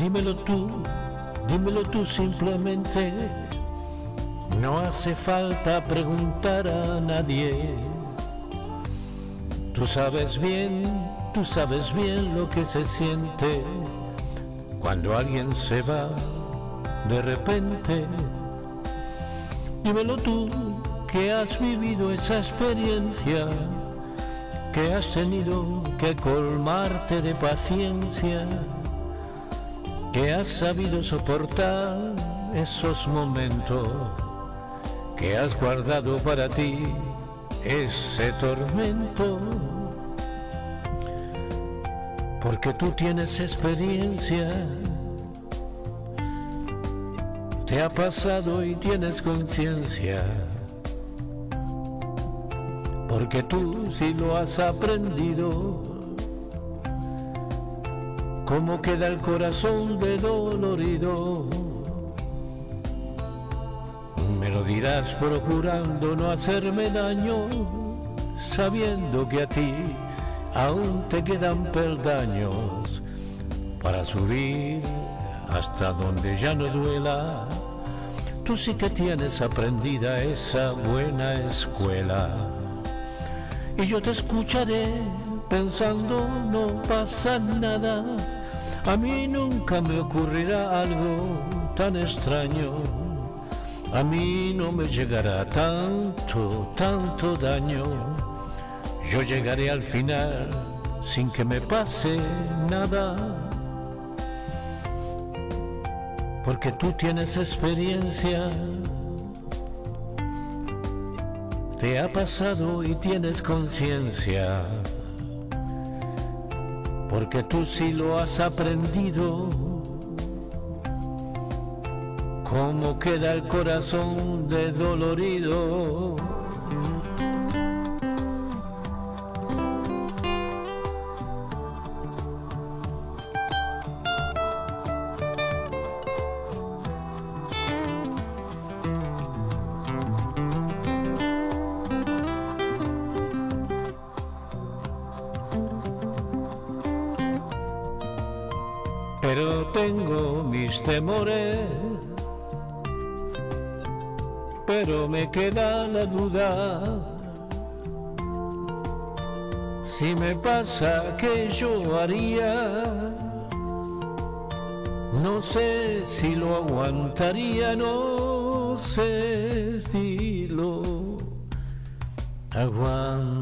Dímelo tú, dímelo tú simplemente. No hace falta preguntar a nadie. Tú sabes bien, tú sabes bien lo que se siente cuando alguien se va de repente. Dímelo tú, que has vivido esa experiencia, que has tenido que colmarte de paciencia, que has sabido soportar esos momentos, que has guardado para ti ese tormento. Porque tú tienes experiencia te ha pasado y tienes conciencia. Porque tú sí lo has aprendido. Cómo queda el corazón de dolorido. Me lo dirás procurando no hacerme daño, sabiendo que a ti aún te quedan peldaños para subir hasta donde ya no duela. Tú sí que tienes aprendida esa buena escuela. Y yo te escucharé pensando no pasa nada. A mí nunca me ocurrirá algo tan extraño. A mí no me llegará tanto, tanto daño. Yo llegaré al final sin que me pase nada porque tú tienes experiencia. Te ha pasado y tienes conciencia, porque tú sí lo has aprendido. Cómo queda el corazón de dolorido. Pero tengo mis temores, pero me queda la duda. Si me pasa que yo haría, no sé si lo aguantaría, no sé si lo aguantaría.